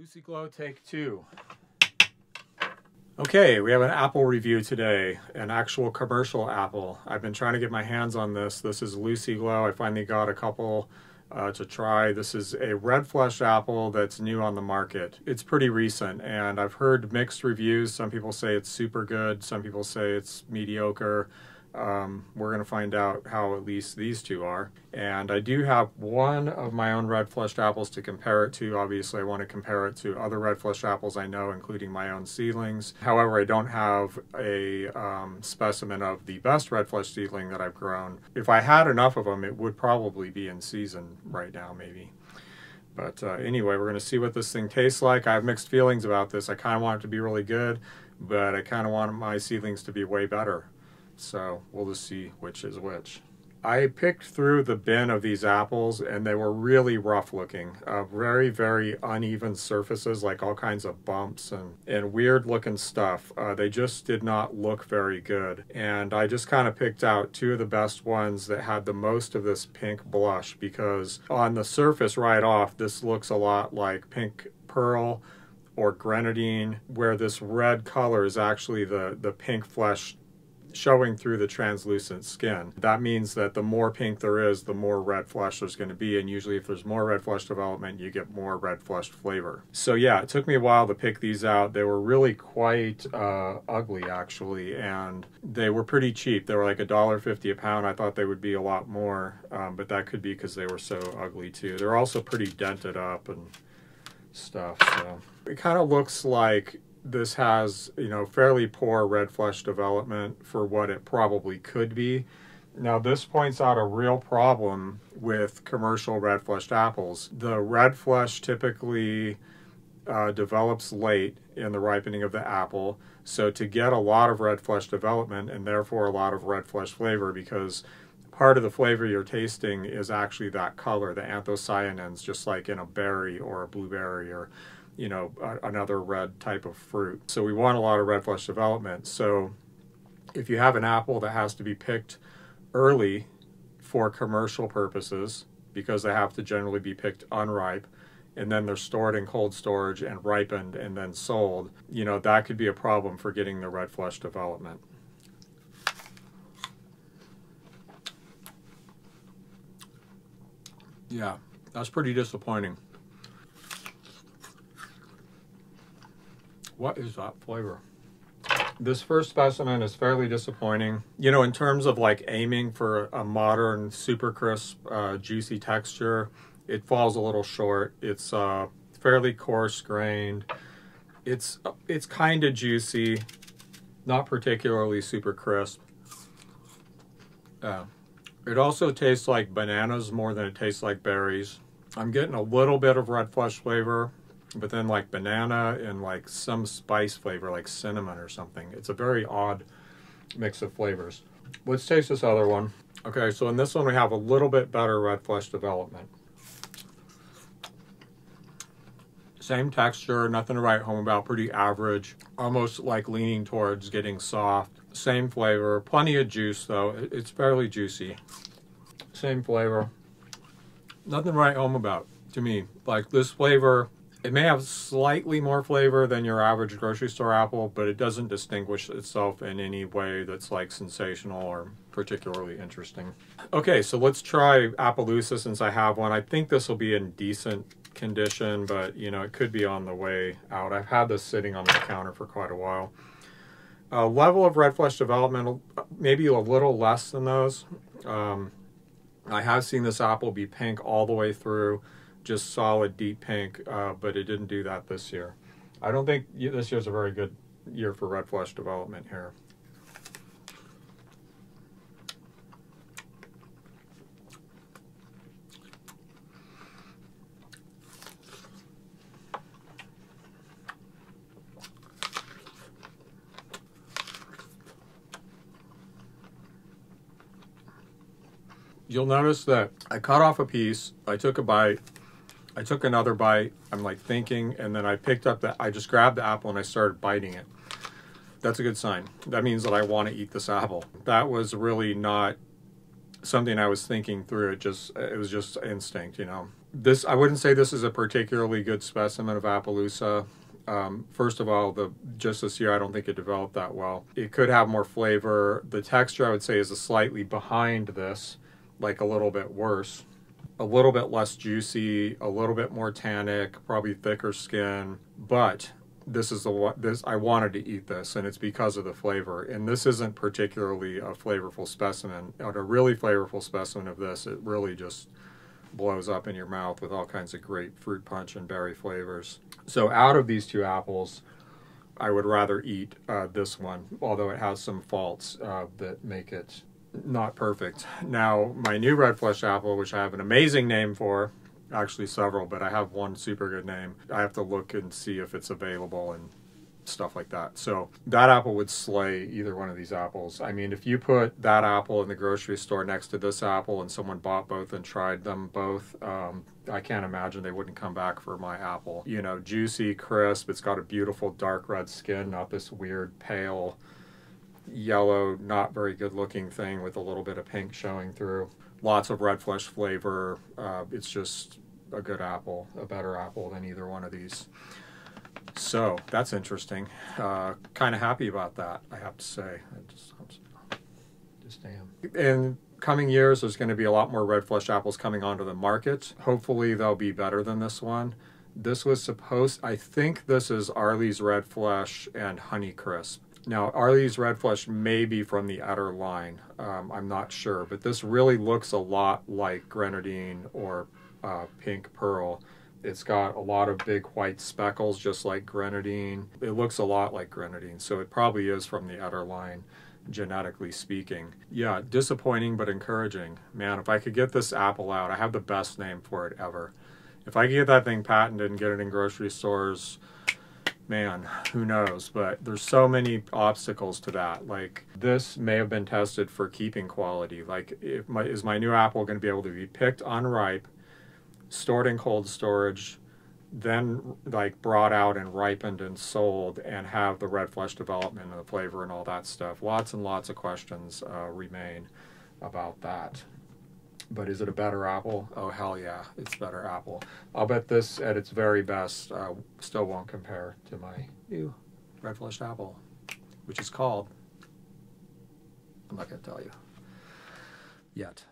Lucy Glo take two. Okay, we have an Apple review today, an actual commercial Apple. I've been trying to get my hands on this. This is Lucy Glo. I finally got a couple uh, to try. This is a red flesh apple that's new on the market. It's pretty recent, and I've heard mixed reviews. Some people say it's super good, some people say it's mediocre. Um, we're going to find out how at least these two are. And I do have one of my own red fleshed apples to compare it to. Obviously, I want to compare it to other red fleshed apples I know, including my own seedlings. However, I don't have a um, specimen of the best red flesh seedling that I've grown. If I had enough of them, it would probably be in season right now, maybe. But uh, anyway, we're going to see what this thing tastes like. I have mixed feelings about this. I kind of want it to be really good, but I kind of want my seedlings to be way better. So we'll just see which is which. I picked through the bin of these apples and they were really rough looking. Uh, very, very uneven surfaces, like all kinds of bumps and, and weird looking stuff. Uh, they just did not look very good. And I just kind of picked out two of the best ones that had the most of this pink blush because on the surface right off, this looks a lot like pink pearl or grenadine, where this red color is actually the, the pink flesh showing through the translucent skin. That means that the more pink there is, the more red flesh there's going to be. And usually if there's more red flesh development, you get more red fleshed flavor. So yeah, it took me a while to pick these out. They were really quite uh, ugly actually. And they were pretty cheap. They were like a dollar fifty a pound. I thought they would be a lot more, um, but that could be because they were so ugly too. They're also pretty dented up and stuff. So it kind of looks like this has, you know, fairly poor red flesh development for what it probably could be. Now, this points out a real problem with commercial red fleshed apples. The red flesh typically uh, develops late in the ripening of the apple. So, to get a lot of red flesh development and therefore a lot of red flesh flavor, because part of the flavor you're tasting is actually that color, the anthocyanins, just like in a berry or a blueberry or you know, a, another red type of fruit. So we want a lot of red flesh development. So if you have an apple that has to be picked early for commercial purposes, because they have to generally be picked unripe, and then they're stored in cold storage and ripened and then sold, you know, that could be a problem for getting the red flesh development. Yeah, that's pretty disappointing. What is that flavor? This first specimen is fairly disappointing. You know, in terms of like aiming for a modern, super crisp, uh, juicy texture, it falls a little short. It's uh, fairly coarse grained. It's it's kind of juicy, not particularly super crisp. Uh, it also tastes like bananas more than it tastes like berries. I'm getting a little bit of red flesh flavor, but then like banana and like some spice flavor like cinnamon or something. It's a very odd mix of flavors. Let's taste this other one. Okay, so in this one we have a little bit better red flesh development. Same texture, nothing to write home about, pretty average, almost like leaning towards getting soft. Same flavor, plenty of juice though, it's fairly juicy. Same flavor, nothing to write home about to me. Like this flavor it may have slightly more flavor than your average grocery store apple, but it doesn't distinguish itself in any way that's like sensational or particularly interesting. Okay, so let's try Appaloosa since I have one. I think this will be in decent condition, but you know, it could be on the way out. I've had this sitting on the counter for quite a while. Uh, level of red flesh development, maybe a little less than those. Um, I have seen this apple be pink all the way through just solid deep pink, uh, but it didn't do that this year. I don't think this year's a very good year for red flesh development here. You'll notice that I cut off a piece, I took a bite, I took another bite. I'm like thinking, and then I picked up that. I just grabbed the apple and I started biting it. That's a good sign. That means that I want to eat this apple. That was really not something I was thinking through. It just it was just instinct, you know. this I wouldn't say this is a particularly good specimen of Appaloosa. Um, first of all, the just this year I don't think it developed that well. It could have more flavor. The texture I would say is a slightly behind this, like a little bit worse, a little bit less juicy, a little bit more tannic, probably thicker skin. But this is the one this I wanted to eat this, and it's because of the flavor. And this isn't particularly a flavorful specimen. A really flavorful specimen of this, it really just blows up in your mouth with all kinds of great fruit punch and berry flavors. So out of these two apples, I would rather eat uh, this one, although it has some faults uh, that make it not perfect. Now, my new red flesh apple, which I have an amazing name for, actually several, but I have one super good name. I have to look and see if it's available and stuff like that. So that apple would slay either one of these apples. I mean, if you put that apple in the grocery store next to this apple and someone bought both and tried them both, um, I can't imagine they wouldn't come back for my apple. You know, juicy, crisp. It's got a beautiful dark red skin, not this weird pale yellow, not very good looking thing with a little bit of pink showing through. Lots of red flesh flavor. Uh, it's just a good apple, a better apple than either one of these. So that's interesting. Uh, kind of happy about that, I have to say. I just, just. In coming years, there's going to be a lot more red flesh apples coming onto the market. Hopefully, they'll be better than this one. This was supposed, I think this is Airlie's Red Flesh and Honeycrisp. Now, Airlie's Red Flesh may be from the Etter line. Um, I'm not sure, but this really looks a lot like Grenadine or uh, Pink Pearl. It's got a lot of big white speckles, just like grenadine. It looks a lot like grenadine, so it probably is from the Etter line, genetically speaking. Yeah, disappointing but encouraging. Man, if I could get this apple out, I have the best name for it ever. If I could get that thing patented and get it in grocery stores, man, who knows? But there's so many obstacles to that. Like this may have been tested for keeping quality. Like, my, is my new apple going to be able to be picked unripe? stored in cold storage, then like brought out and ripened and sold and have the red flesh development and the flavor and all that stuff. Lots and lots of questions uh, remain about that. But is it a better apple? Oh hell yeah, it's better apple. I'll bet this at its very best uh, still won't compare to my new red flesh apple, which is called. I'm not going to tell you yet.